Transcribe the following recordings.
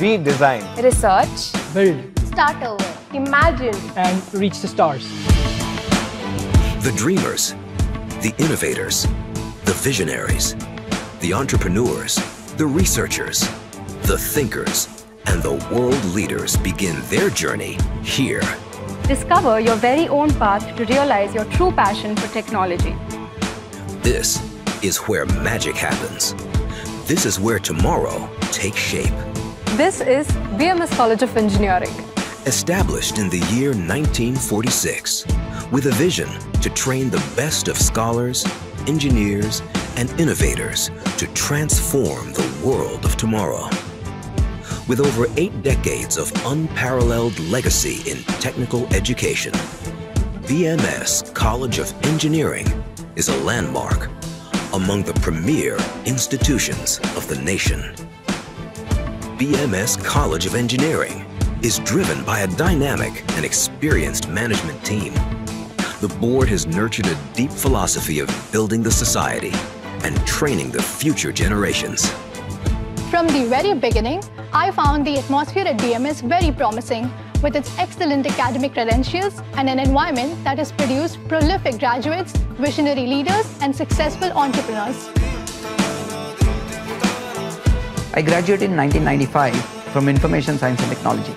We design. Research. Build. Start over. Imagine. And reach the stars. The dreamers, the innovators, the visionaries, the entrepreneurs, the researchers, the thinkers, and the world leaders begin their journey here. Discover your very own path to realize your true passion for technology. This is where magic happens. This is where tomorrow takes shape. This is BMS College of Engineering. Established in the year 1946, with a vision to train the best of scholars, engineers, and innovators to transform the world of tomorrow. With over eight decades of unparalleled legacy in technical education, BMS College of Engineering is a landmark among the premier institutions of the nation. BMS College of Engineering is driven by a dynamic and experienced management team. The board has nurtured a deep philosophy of building the society and training the future generations. From the very beginning, I found the atmosphere at BMS very promising with its excellent academic credentials and an environment that has produced prolific graduates, visionary leaders, and successful entrepreneurs. I graduated in 1995 from Information Science and Technology.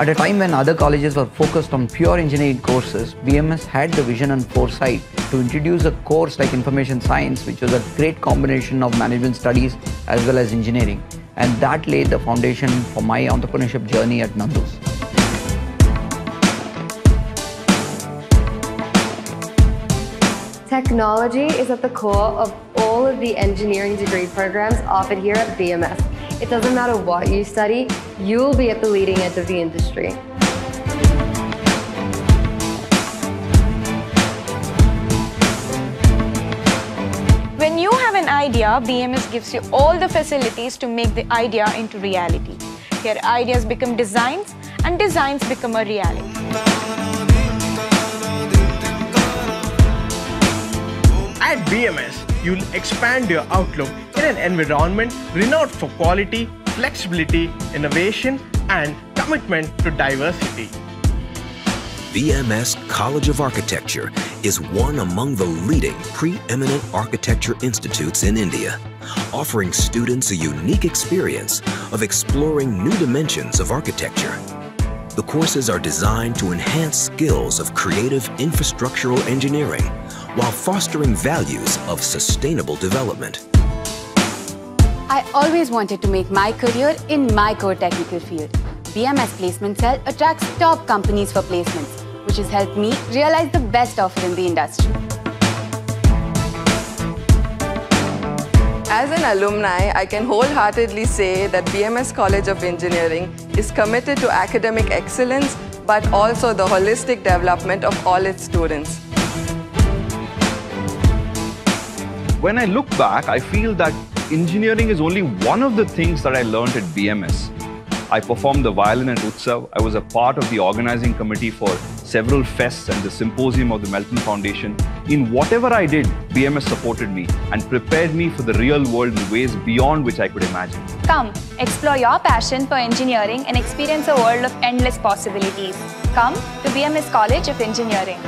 At a time when other colleges were focused on pure engineering courses, BMS had the vision and foresight to introduce a course like Information Science, which was a great combination of management studies as well as engineering. And that laid the foundation for my entrepreneurship journey at Nandus. Technology is at the core of all of the engineering degree programs offered here at BMS. It doesn't matter what you study, you'll be at the leading edge of the industry. When you have an idea, BMS gives you all the facilities to make the idea into reality. Here, ideas become designs and designs become a reality. At BMS, you'll expand your outlook in an environment renowned for quality, flexibility, innovation, and commitment to diversity. BMS College of Architecture is one among the leading preeminent architecture institutes in India, offering students a unique experience of exploring new dimensions of architecture. The courses are designed to enhance skills of creative infrastructural engineering while fostering values of sustainable development. I always wanted to make my career in my core technical field. BMS Placement Cell attracts top companies for placements, which has helped me realize the best offer in the industry. As an alumni, I can wholeheartedly say that BMS College of Engineering is committed to academic excellence, but also the holistic development of all its students. When I look back, I feel that engineering is only one of the things that I learned at BMS. I performed the violin at Utsav. I was a part of the organizing committee for several fests and the symposium of the Melton Foundation. In whatever I did, BMS supported me and prepared me for the real world in ways beyond which I could imagine. Come, explore your passion for engineering and experience a world of endless possibilities. Come to BMS College of Engineering.